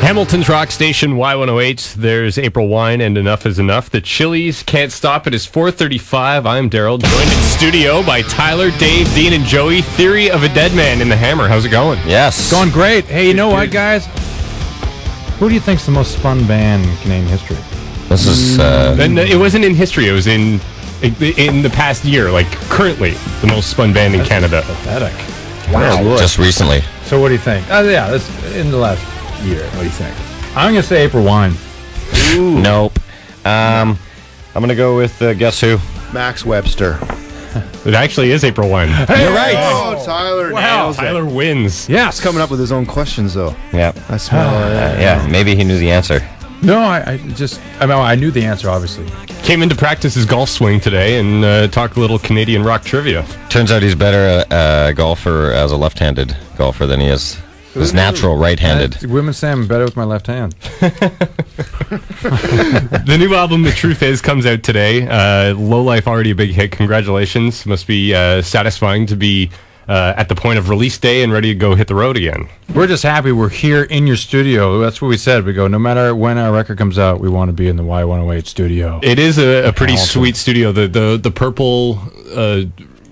Hamilton's Rock Station Y108. There's April Wine and Enough is Enough. The Chili's Can't Stop It is 435. I'm Daryl, joined in studio by Tyler, Dave, Dean, and Joey. Theory of a Dead Man in the Hammer. How's it going? Yes. Going great. Hey, you know what, guys? Who do you think's the most spun band in Canadian history? This is uh, And uh, it wasn't in history. It was in in the past year, like currently the most spun band in Canada. Pathetic. Wow. Just recently. So what do you think? Oh, yeah, that's in the last year. What do you think? I'm going to say April Wine. Nope. Um, I'm gonna go with uh, guess who? Max Webster. It actually is April Wine. You're right. Oh, Tyler nails it. Tyler wins. He's Coming up with his own questions, though. Yeah. I smell Uh, it. yeah. Maybe he knew the answer. No, I, I just, I mean, I knew the answer, obviously. Came into practice his golf swing today and uh, talk a little Canadian rock trivia. Turns out he's better uh, uh, golfer as a left-handed golfer than he is as natural right-handed. Women say I'm better with my left hand. The new album, The Truth Is, comes out today. Uh, Low Life already a big hit. Congratulations. Must be uh, satisfying to be uh, at the point of release day and ready to go hit the road again. We're just happy we're here in your studio. That's what we said. We go, no matter when our record comes out, we want to be in the Y108 studio. It is a, a pretty Hamilton. sweet studio. The the the purple uh,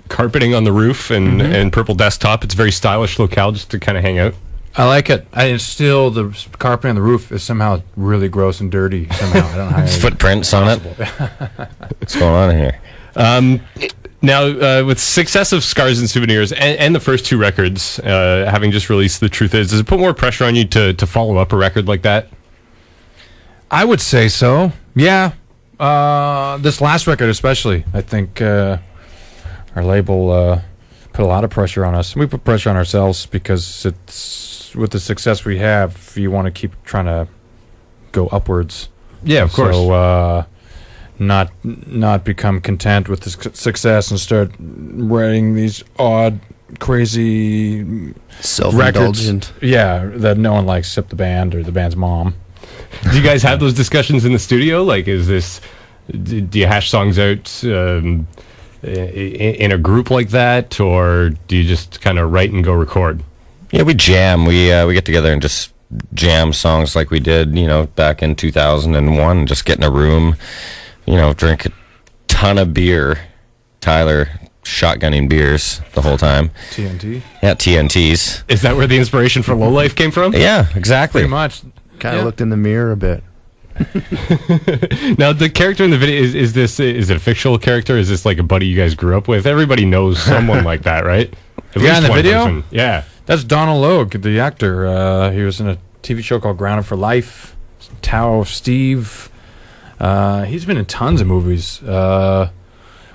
carpeting on the roof and, and purple desktop. It's a very stylish locale just to kind of hang out. I like it. I it's still the carpet on the roof is somehow really gross and dirty. Somehow I don't know how. Footprints on it. What's going on here? Um, now, uh, with successive Scars and Souvenirs and, and the first two records, uh, having just released The Truth Is, does it put more pressure on you to, to follow up a record like that? I would say so. Yeah. Uh, this last record, especially, I think uh, our label uh, put a lot of pressure on us. We put pressure on ourselves because it's with the success we have, you want to keep trying to go upwards. Yeah, of course. So uh, not not become content with the success and start writing these odd, crazy records. Self-indulgent. Yeah, that no one likes except the band or the band's mom. Do you guys have those discussions in the studio? Like, is this, do you hash songs out um, i- i- in a group like that, or do you just kind of write and go record? Yeah, we jam. We uh, we get together and just jam songs like we did, you know, back in 2001. Just get in a room, you know, drink a ton of beer. Tyler shotgunning beers the whole time. TNT. Yeah, TNTs. Is that where the inspiration for Low Life came from? Yeah, exactly. Pretty much. Kind of Yeah. looked in the mirror a bit. Now, the character in the video is, is this is it a fictional character? Is this like a buddy you guys grew up with? Everybody knows someone like that, right? At Yeah, in the video? Yeah. That's Donal Logue, the actor. Uh, he was in a TV show called Grounded for Life, Tao of Steve. Uh, he's been in tons of movies. Uh,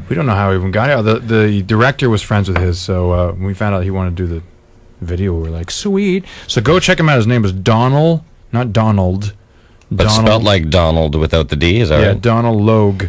we don't know how he even got out. The, the director was friends with his, so uh, when we found out he wanted to do the video, we were like, sweet. So go check him out. His name is Donald, not Donald. But spelled like Donald without the D, is that yeah, right? Donal Logue.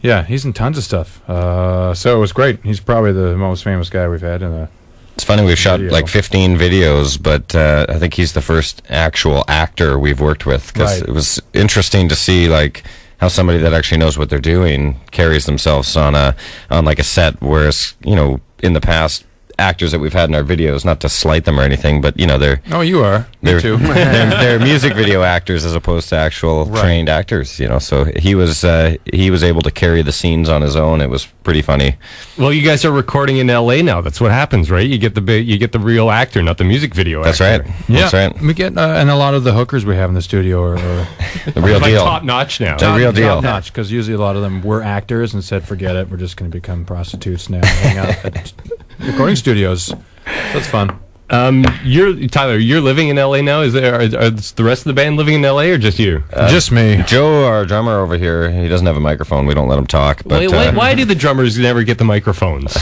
Yeah, he's in tons of stuff. Uh, so it was great. He's probably the most famous guy we've had in the It's funny, we've shot Video. like 15 videos, but uh, I think he's the first actual actor we've worked with because Right. it was interesting to see like how somebody that actually knows what they're doing carries themselves on a on like a set. Whereas you know in the past actors that we've had in our videos, not to slight them or anything, but you know they're Oh, you are. They're, too. they're, they're music video actors as opposed to actual Right. trained actors. You know, so he was uh, he was able to carry the scenes on his own. It was pretty funny. Well, you guys are recording in L.A. now. That's what happens, right? You get the bi- you get the real actor, not the music video. That's actor. right. That's right. We get, uh, and a lot of the hookers we have in the studio are, are The real Like deal. top notch now. The real deal. top notch because usually a lot of them were actors and said, "Forget it, we're just going to become prostitutes now." Hang out at recording studios. That's fun. Um, you're Tyler. You're living in L.A. now. Is there are, are the rest of the band living in L.A. or just you? just me. Joe, our drummer over here, he doesn't have a microphone. We don't let him talk. But why, why, uh, why do the drummers never get the microphones?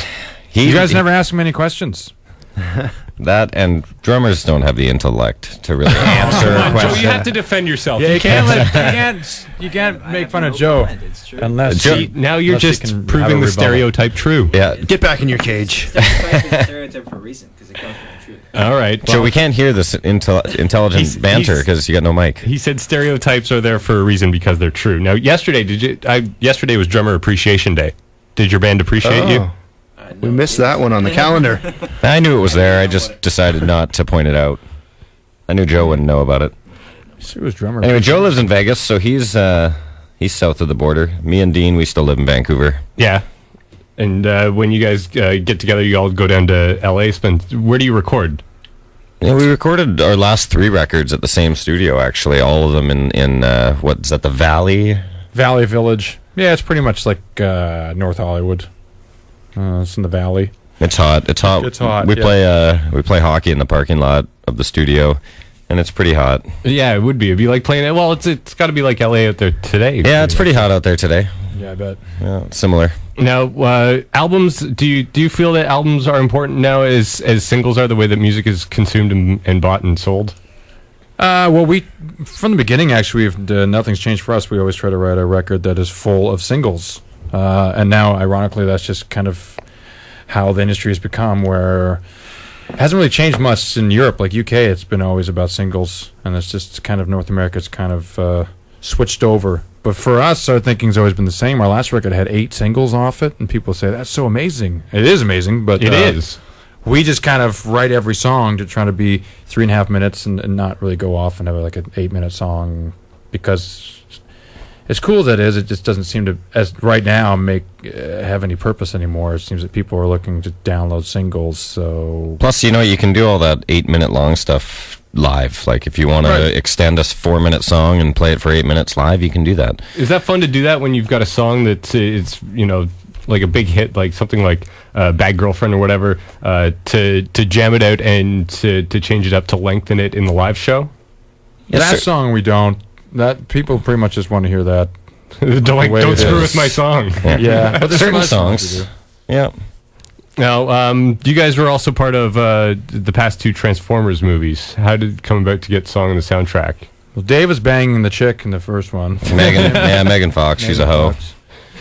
he, You guys never ask me any questions. that, and drummers don't have the intellect to really oh, answer a Joe, you have to defend yourself. Yeah, You you can't let, you can't you can't make fun of Joe It's true. unless Joe- he- now you're unless just can proving the stereotype true. yeah, Get back in your cage. Stereotype is for a reason because it comes from the truth. All right. Joe, we can't hear this intel- He's- intelligent banter because you got no mic. He said stereotypes are there for a reason because they're true. Now, yesterday, did you? I yesterday was Drummer Appreciation Day. Did your band appreciate you? Oh. We missed that one on the calendar. I knew it was there. I just decided not to point it out. I knew Joe wouldn't know about it. He was drummer. Anyway, Joe lives in Vegas, so he's uh, he's south of the border. Me and Dean, we still live in Vancouver. Yeah. And uh, when you guys uh, get together, you all go down to LA. Spend where do you record? Yeah, we recorded our last three records at the same studio. Actually, all of them in in uh, what is that? The Valley. Valley Village. Yeah, it's pretty much like uh, North Hollywood. Uh, it's in the valley. It's hot. It's hot. It's hot, We yeah. play uh, we play hockey in the parking lot of the studio, and it's pretty hot. Yeah, it would be. It'd be like playing it. Well, it's it's got to be like LA out there today. Yeah, it's pretty hot out there today. Yeah, I bet. Yeah, similar. Now, uh, albums. Do you do you feel that albums are important now as as singles are the way that music is consumed and, and bought and sold? Uh, well, we from the beginning actually, we've, uh, nothing's changed for us. We always try to write a record that is full of singles, uh, and now, ironically, that's just kind of how the industry has become. Where it hasn't really changed much in Europe, like UK. It's been always about singles, and it's just kind of North America. It's kind of uh, switched over. But for us, our thinking's always been the same. Our last record had eight singles off it, and people say that's so amazing. It is amazing, but It uh, is. we just kind of write every song to try to be three and a half minutes and, and not really go off and have like an eight minute song because as cool as that is, it just doesn't seem to as right now make uh, have any purpose anymore. It seems that people are looking to download singles. So Plus, you know, you can do all that eight minute long stuff live. Like if you want Right. to extend a four minute song and play it for eight minutes live, you can do that. Is that fun to do that when you've got a song that's uh, it's you know like a big hit, like something like uh, "Bad Girlfriend" or whatever, uh, to to jam it out and to to change it up to lengthen it in the live show? Yes, that sir. song we don't. That people pretty much just want to hear that. don't like, don't screw is. with my song. Yeah, but there's certain some songs. Yeah. Now, um, you guys were also part of uh, the past two Transformers movies. How did it come about to get song on the soundtrack? Well, Dave was banging the chick in the first one. Megan, yeah, Megan Fox. She's a hoe.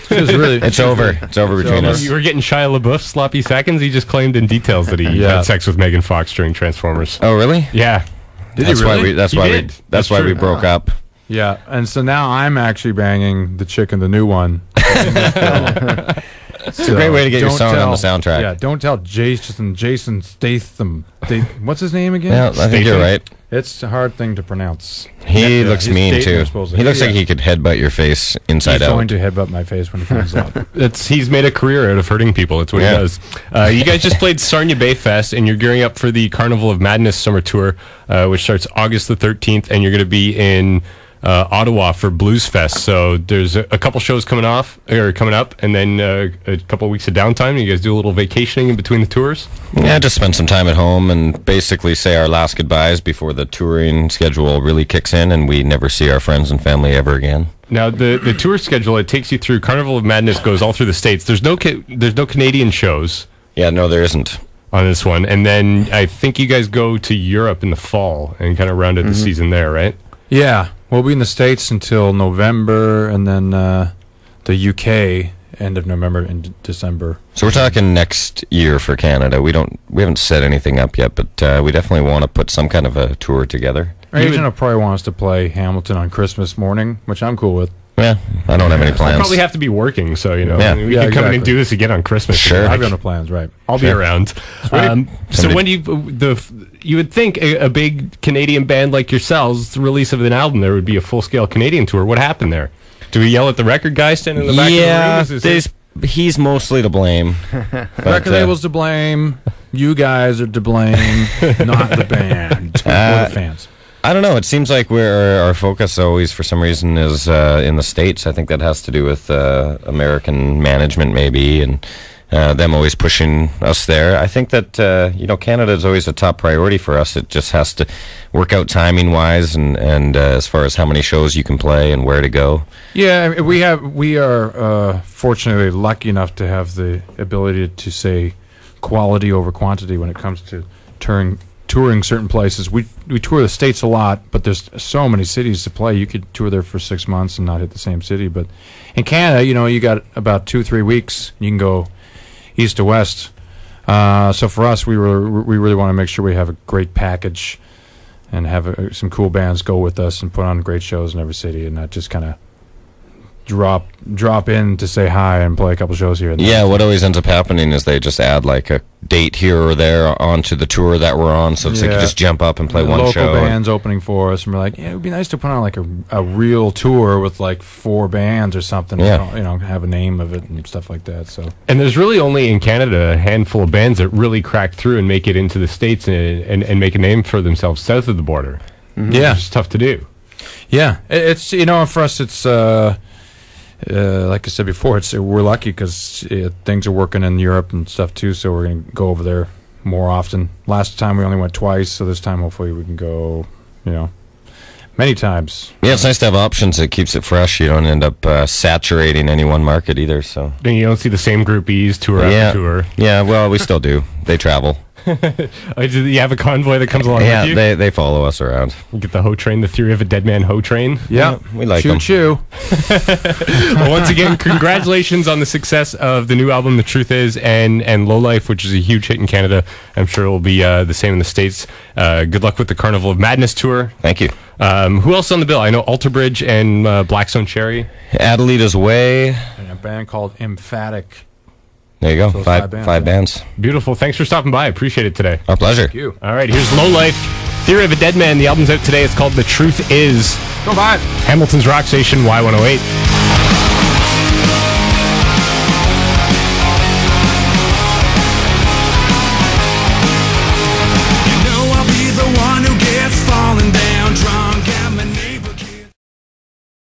It was really. It's over. It's over between over. us. You were getting Shia LaBeouf sloppy seconds. He just claimed in details that he Yeah. had sex with Megan Fox during Transformers. Oh, really? Yeah, Did that's he really? why we. That's He why did. we. That's, That's why we true. broke up. Yeah, and so now I'm actually banging the chick in the new one. It's a great way to get your Don't song on the soundtrack. Yeah, don't tell Jason Jason Statham. Sta- what's his name again? Yeah, I think you're right. It's a hard thing to pronounce. He Yeah, looks he's mean too. He looks like he could headbutt your face inside He's out. He's going to headbutt my face when he finds out. That's he's made a career out of hurting people. That's what Yeah. he does. Uh, you guys just played Sarnia Bay Fest, and you're gearing up for the Carnival of Madness summer tour, uh, which starts August the 13th, and you're going to be in uh, Ottawa for Blues Fest. So there's a, a couple shows coming off or coming up, and then uh, a couple weeks of downtime. You guys do a little vacationing in between the tours. Yeah, just spend some time at home and basically say our last goodbyes before the touring schedule really kicks in and we never see our friends and family ever again. Now the the tour schedule it takes you through Carnival of Madness goes all through the states. There's no ca- there's no Canadian shows Yeah, no, there isn't. on this one, and then I think you guys go to Europe in the fall and kind of round out the season there, right? yeah, we'll be in the states until November, and then uh, the UK end of November and December. So we're talking next year for Canada. We don't, we haven't set anything up yet, but uh, we definitely want to put some kind of a tour together. Our agent would- will probably want us to play Hamilton on Christmas morning, which I'm cool with. Yeah, I don't have any plans. I'll plans. probably have to be working, so you know Yeah. we Yeah, can come in and do this again on Christmas. Sure. I've got no plans, right? I'll be around. Um, so when do you the you would think a, a big Canadian band like yourselves, the release of an album, there would be a full scale Canadian tour. What happened there? Do we yell at the record guy standing in the back yeah, of the ring? Is there's, he's mostly to blame. But, Record uh, labels to blame. You guys are to blame, not the band or Uh, the fans. I don't know. It seems like we're our focus always, for some reason, is uh, in the states. I think that has to do with uh, American management, maybe, and uh, them always pushing us there. I think that uh, you know Canada is always a top priority for us. It just has to work out timing wise, and and uh, as far as how many shows you can play and where to go. Yeah, we have we are uh, fortunately lucky enough to have the ability to say quality over quantity when it comes to touring touring certain places. We we tour the states a lot, but there's so many cities to play. You could tour there for six months and not hit the same city. But in Canada, you know, you got about two three weeks. You can go east to west. Uh, so for us, we were we really want to make sure we have a great package and have uh some cool bands go with us and put on great shows in every city, and not just kind of drop drop in to say hi and play a couple shows here. and there. Yeah, what always ends up happening is they just add like a date here or there onto the tour that we're on, so it's like you just jump up and play one local show. bands opening for us, and we're like, yeah, it would be nice to put on like a, a real tour with like four bands or something. Yeah. you know, have a name of it and stuff like that. So And there's really only in Canada a handful of bands that really crack through and make it into the States and, and, and make a name for themselves south of the border. yeah, It's tough to do. Yeah, it's you know for us it's uh, uh, like I said before, it's we're lucky because uh, things are working in Europe and stuff too. So we're gonna go over there more often. Last time we only went twice, so this time hopefully we can go. You know, many times. Yeah, it's nice to have options. It keeps it fresh. You don't end up uh, saturating any one market either. So Then you don't see the same groupies tour yeah, after tour. yeah. Well, we still do. They travel. Do you have a convoy that comes along yeah, with you? they they follow us around. You get the Ho train, the theory of a dead man Ho train. Yeah, we like choo them. choo. well, once again, congratulations on the success of the new album, The Truth Is, and and Low Life, which is a huge hit in Canada. I'm sure it will be uh, the same in the States. Uh, good luck with the Carnival of Madness tour. Thank you. Um, who else on the bill? I know Alter Bridge and uh, Black Stone Cherry. Adelita's Way. And a band called Emphatic. There you go. So five five bands, five yeah. bands. Beautiful. Thanks for stopping by. I appreciate it today. Our pleasure. Thank you. All right, here's Low Life, Theory of a Dead Man. The album's out today. It's called The Truth Is. Go by. Hamilton's Rock Station, Y108.